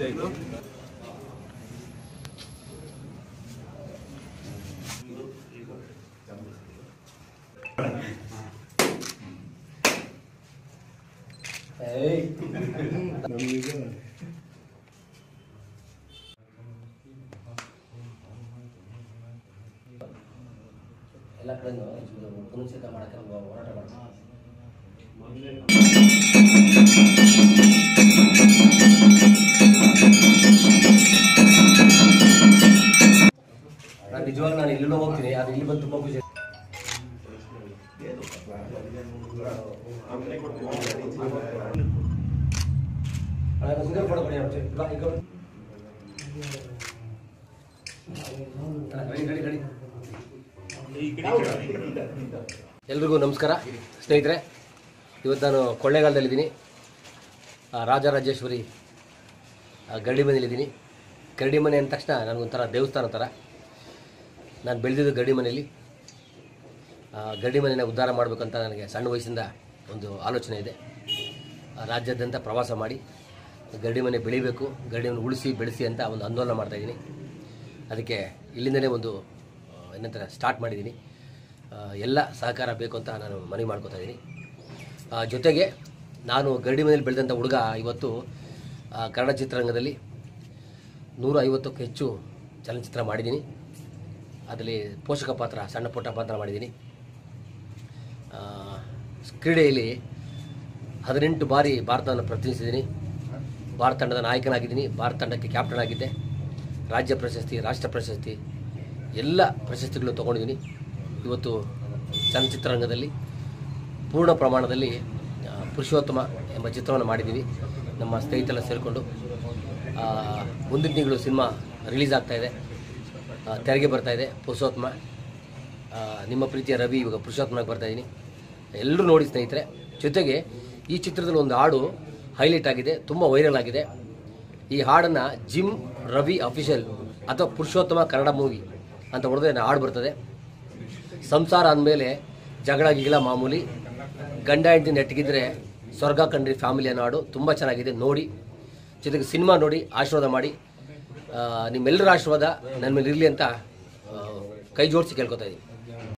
ಇದೆ ಇದು. ಎಲ್ಲ ಕಡೆ ಪುನಶ್ಚಿತ ಮಾಡೋಕ್ಕೆ ನಾವು ಹೋರಾಟ ಮಾಡ್ತೀವಿ. ನಿಜವಾಗ ನಾನು ಇಲ್ಲೂ ಹೋಗ್ತೀನಿ ಅದು ಇಲ್ಲಿ ಬಂದು ತುಂಬ ಖುಷಿ ಫೋಟೋ. ಎಲ್ರಿಗೂ ನಮಸ್ಕಾರ, ಸ್ನೇಹಿತರೆ. ಇವತ್ತು ನಾನು ಕೊಳ್ಳೇಗಾಲದಲ್ಲಿದ್ದೀನಿ. ರಾಜರಾಜೇಶ್ವರಿ ಗರಡಿ ಮನೆಯಲ್ಲಿದ್ದೀನಿ. ಗರಡಿ ಮನೆ ಅಂದ ತಕ್ಷಣ ನನಗೊಂಥರ ದೇವಸ್ಥಾನ ಥರ. ನಾನು ಬೆಳೆದಿದ್ದು ಗರಡಿ ಮನೆಯಲ್ಲಿ ಗಡಿ ಗರಡಿ ಮನೆಯ ಉದ್ಧಾರ ಮಾಡಬೇಕಂತ ನನಗೆ ಸಣ್ಣ ವಯಸ್ಸಿಂದ ಒಂದು ಆಲೋಚನೆ ಇದೆ. ರಾಜ್ಯಾದ್ಯಂತ ಪ್ರವಾಸ ಮಾಡಿ ಗರಡಿ ಮನೆ ಬೆಳಿಬೇಕು ಮನೆ ಉಳಿಸಿ, ಬೆಳೆಸಿ ಅಂತ ಒಂದು ಆಂದೋಲನ ಮಾಡ್ತಾಯಿದ್ದೀನಿ ಅದಕ್ಕೆ ಇಲ್ಲಿಂದಲೇ ಒಂದು ಏನಂತಾರೆ ಸ್ಟಾರ್ಟ್ ಮಾಡಿದ್ದೀನಿ. ಎಲ್ಲ ಸಹಕಾರ ಬೇಕು ಅಂತ ನಾನು ಮನವಿ ಮಾಡ್ಕೋತಾ ಇದ್ದೀನಿ. ಜೊತೆಗೆ ನಾನು ಗರಡಿ ಮನೆಯಲ್ಲಿ ಬೆಳೆದಂಥ ಹುಡುಗ ಇವತ್ತು ಕನ್ನಡ ಚಿತ್ರರಂಗದಲ್ಲಿ ನೂರ ಐವತ್ತಕ್ಕೂ ಹೆಚ್ಚು ಚಲನಚಿತ್ರ ಮಾಡಿದ್ದೀನಿ. ಅದರಲ್ಲಿ ಪೋಷಕ ಪಾತ್ರ, ಸಣ್ಣ ಪುಟ್ಟ ಪಾತ್ರ ಮಾಡಿದ್ದೀನಿ. ಕ್ರೀಡೆಯಲ್ಲಿ ಹದಿನೆಂಟು ಬಾರಿ ಭಾರತವನ್ನು ಪ್ರತಿನಿಧಿಸಿದ್ದೀನಿ. ಭಾರತ ತಂಡದ ನಾಯಕನಾಗಿದ್ದೀನಿ. ಭಾರತ ತಂಡಕ್ಕೆ ಕ್ಯಾಪ್ಟನ್ ಆಗಿದ್ದೆ. ರಾಜ್ಯ ಪ್ರಶಸ್ತಿ, ರಾಷ್ಟ್ರ ಪ್ರಶಸ್ತಿ, ಎಲ್ಲ ಪ್ರಶಸ್ತಿಗಳು ತೊಗೊಂಡಿದ್ದೀನಿ. ಇವತ್ತು ಚಲನಚಿತ್ರರಂಗದಲ್ಲಿ, ಪೂರ್ಣ ಪ್ರಮಾಣದಲ್ಲಿ ಪುರುಷೋತ್ತಮ ಎಂಬ ಚಿತ್ರವನ್ನು ಮಾಡಿದ್ದೀವಿ. ನಮ್ಮ ಸ್ನೇಹಿತರೆಲ್ಲ ಸೇರಿಕೊಂಡು ಮುಂದಿನ ತಿಂಗಳು ಸಿನಿಮಾ ರಿಲೀಸ್ ಆಗ್ತಾಯಿದೆ ತೆರೆಗೆ ಬರ್ತಾ ಇದೆ. ಪುರುಷೋತ್ತಮ ನಿಮ್ಮ ಪ್ರೀತಿಯ ರವಿ ಇವಾಗ ಪುರುಷೋತ್ತಮನಾಗಿ ಬರ್ತಾ ಇದ್ದೀನಿ ಎಲ್ಲರೂ ನೋಡಿ ಸ್ನೇಹಿತರೆ, ಜೊತೆಗೆ ಈ ಚಿತ್ರದಲ್ಲಿ ಒಂದು ಹಾಡು ಹೈಲೈಟ್ ಆಗಿದೆ, ತುಂಬ ವೈರಲ್ ಆಗಿದೆ. ಈ ಹಾಡನ್ನು ಜಿಮ್ ರವಿ ಅಫಿಷಿಯಲ್ ಅಥವಾ ಪುರುಷೋತ್ತಮ ಕನ್ನಡ ಮೂವಿ ಅಂತ ಹೊಡೆದ್ರೆ ಹಾಡು ಬರ್ತದೆ. ಸಂಸಾರ ಅಂದಮೇಲೆ ಜಗಳ ಗಿಗಳ ಮಾಮೂಲಿ, ಗಂಡ ಹೆಂಡತಿ ನೆಟ್ಟಿಗಿದ್ರೆ ಸ್ವರ್ಗ ಕಂಡ್ರಿ ಫ್ಯಾಮಿಲಿ ಅನ್ನೋ ಹಾಡು ತುಂಬ ಚೆನ್ನಾಗಿದೆ, ನೋಡಿ. ಜೊತೆಗೆ ಸಿನಿಮಾ ನೋಡಿ, ಆಶೀರ್ವಾದ ಮಾಡಿ. ನಿಮ್ಮೆಲ್ಲರ ಆಶೀರ್ವಾದ ನನ್ನ ಮೇಲೆ ಇರಲಿ ಅಂತ ಕೈ ಜೋಡಿಸಿ ಕೇಳ್ಕೊತಾ ಇದ್ದೀನಿ